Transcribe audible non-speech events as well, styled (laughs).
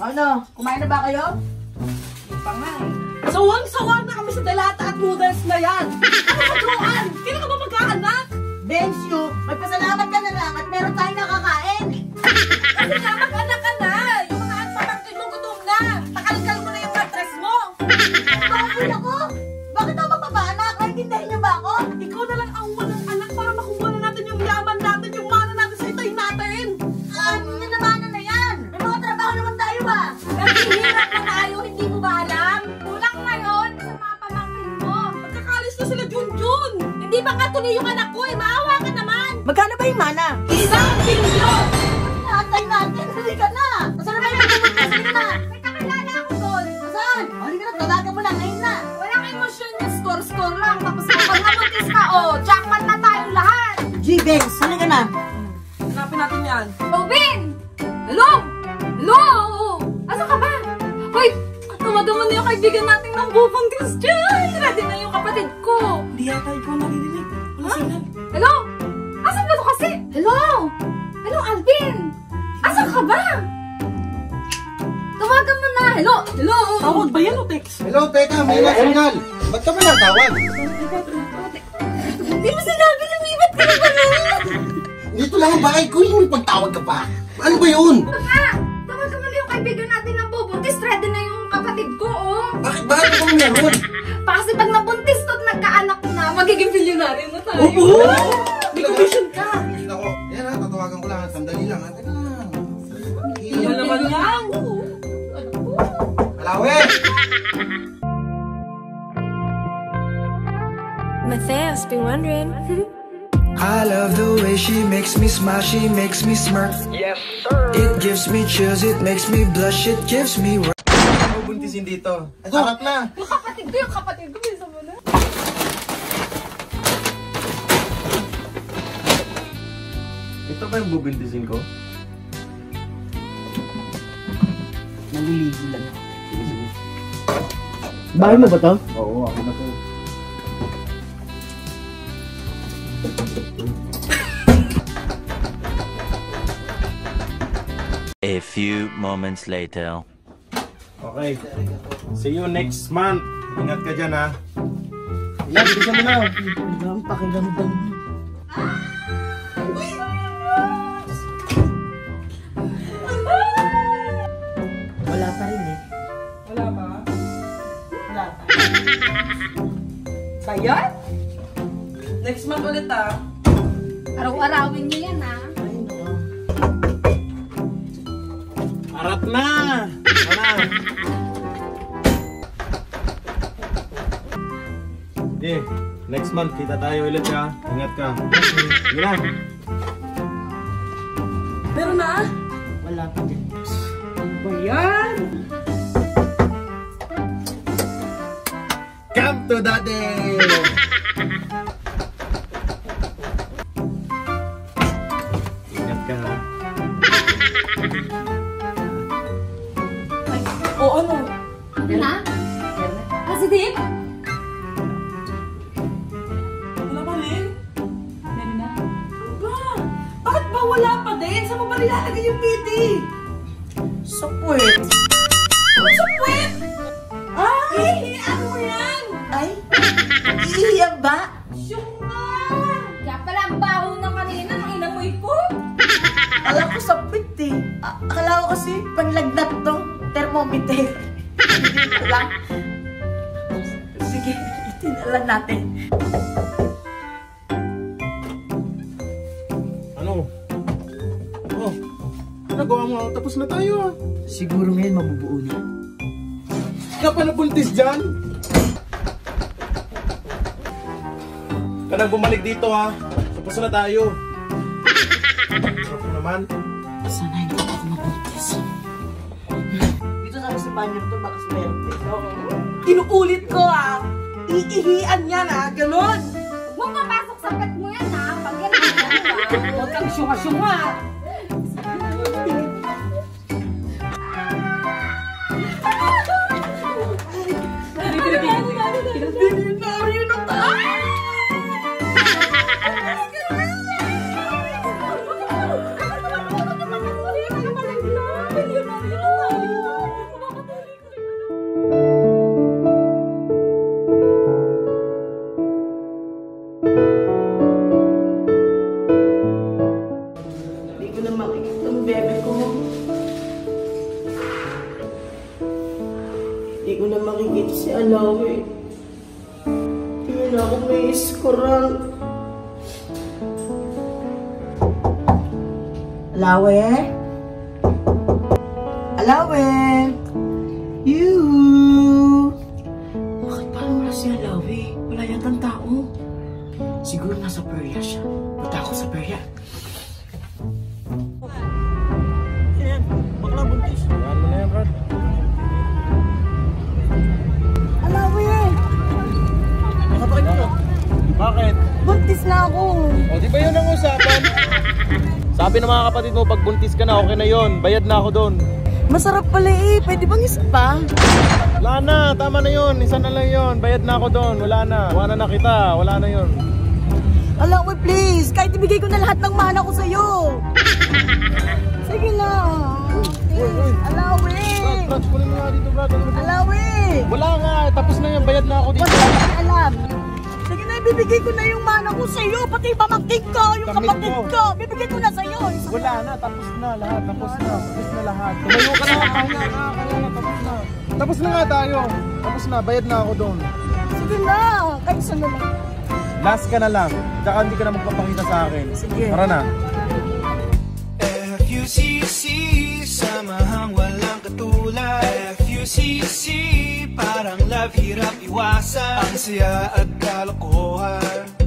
Ano? Kumain na ba kayo? Pa nga eh. Sawang-sawa na kami sa dalata at noodles na yan. Ano ka, Joan? Kailan ka ba magkaanak? Bensyo, magpasalamat ka na lang at meron tayong anak ko eh? Maawa ka naman. Magkano ba yung mana? Isang milyon! Natay natin, hali ka na! Saan na kayo pumunta? Sige na! May kakilala ako doon. Saan? Hali ka na, tawagan mo na ngayon na! Walang emosyon score-score lang. Tapos kapag nabuntis ka, oh, jackpot na tayong lahat. G-Benz, hali ka na! Hanapin natin yan. Robin! Hello? Hello? Asa ka ba? Hoy, mo na yung kaibigan natin ng bubong Christian. Ready na yung kapatid ko. Hindi yata ikaw naririnig. Ano sinab? Hello? Asan ba to kasi? Hello? Hello, Alvin? Asan ka ba? Tawagan mo na. Hello? Hello? Tawag ba yan o text? Hello, teka, may signal. Ba't ka ba natawag? Hindi mo sinabi lumibat ka na ba Dito lang ang bahay ko, yung may pagtawag ka pa. Ano ba yun? Ah, tawagan mo na yung kaibigan natin ng bubuntis. Ready na yung kapatid ko, oh. Bakit ba ano bang meron? Pa kasi pag nabuntis magiging bilyonaryo na tayo. Oo! May commission ka! Ako, yan ha, tatawagan ko lang. Sandali lang, ha? Teka lang. Ano naman yan? Alawe! Matthias been wondering. I love the way she makes me smile, she makes me smirk. Yes, sir. It gives me chills, it makes me blush, it gives me. Ano buntisin dito? Ito, harap na. Yung kapatid ko, yung kapatid ko, Ito ba yung bubuntisin ko? Naliligo lang. Bahay mo ba to? Oo, ako na to. A few moments later. Okay. See you next month. Ingat ka dyan, ha? Yan, bilisan mo na. Ang pakiramdam. Wala pa rin eh. Wala ba? Wala pa. Bayad? Next month ulit ah. Araw-arawin niyo yan ah. Harap na! Ano? Okay, next month kita tayo ulit ha. Ingat ka. Na. Meron na? Wala pa din. Bayan! Come to daddy! Ingat ka ha. O ano? Ano na? Positive? Wala din? Saan mo ba nilalagay yung PD? Sa puwet. Ano sa puwet? Ay! Ano mo yan? Ay, iiyak ba? Syung nga! Kaya pala ang baho na kanina nang inamoy ko. Alam ko sa puwet eh. Akala ko kasi panlagnat to. Thermometer. (laughs) (laughs) Lang. Sige, itinalan natin. Nagawa mo. Tapos na tayo ah. Siguro ngayon mabubuo na. Ka pa nabuntis dyan? Ka nang bumalik dito ha. Tapos na tayo. Sarap naman. Sana hindi ako mabuntis. Dito sa sa banyo to, baka swerte. Inuulit ko ah. Iihian yan ah. Ganon. Huwag mapasok sa pet mo yan ha. Pag yan. Huwag kang syunga-syunga. Alawi. Hindi na ako may iskoran. Alawi? Alawi? You? Bakit parang wala si Alawi? Wala yatang tao. Siguro nasa perya siya. Ako sa perya. Buntis na ako! O, di ba yun ang usapan? Sabi ng mga kapatid mo, pag buntis ka na, okay na yon. Bayad na ako doon. Masarap pala eh. Pwede bang isa pa? Wala na, tama na yun. Isa na lang yun. Bayad na ako doon. Wala na. Wala na kita. Wala na yun. Alawi, please. Kahit ibigay ko na lahat ng mana ko sa'yo. Sige na. Alawi! Brad, Brad, kunin mo nga dito, Brad. Ba? Alawi! Wala nga, ibibigay ko na yung mana ko sa'yo. Pati pamangkin ko, yung kapatid mo. ko. Bibigay ko na sa'yo. Wala na, tapos na lahat. Tapos na, tapos na lahat. Tumayo ka na, kaya na, kaya na, tapos na. Tapos na nga tayo. Tapos na, bayad na ako doon. Sige na. Kahit saan na lang. Last ka na lang. Tsaka hindi ka na magpapakita sa akin. Sige. Tara na. FUCC, samahang FUCC, parang love hirap iwasan. Ang saya at kalokohan